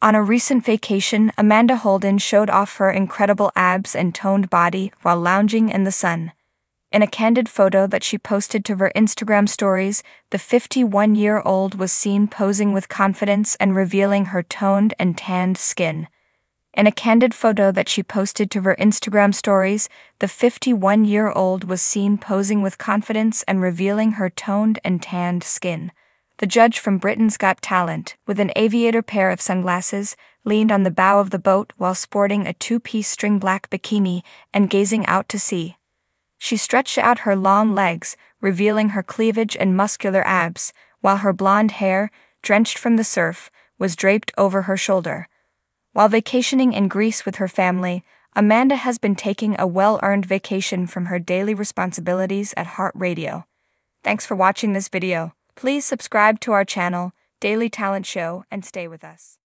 On a recent vacation, Amanda Holden showed off her incredible abs and toned body while lounging in the sun. In a candid photo that she posted to her Instagram stories, the 51 year old was seen posing with confidence and revealing her toned and tanned skin. In a candid photo that she posted to her Instagram stories, the 51 year old was seen posing with confidence and revealing her toned and tanned skin. The judge from Britain's Got Talent, with an aviator pair of sunglasses, leaned on the bow of the boat while sporting a two piece string black bikini and gazing out to sea. She stretched out her long legs, revealing her cleavage and muscular abs, while her blonde hair, drenched from the surf, was draped over her shoulder. While vacationing in Greece with her family, Amanda has been taking a well earned vacation from her daily responsibilities at Heart Radio. Thanks for watching this video. Please subscribe to our channel, Daily Talent Show, and stay with us.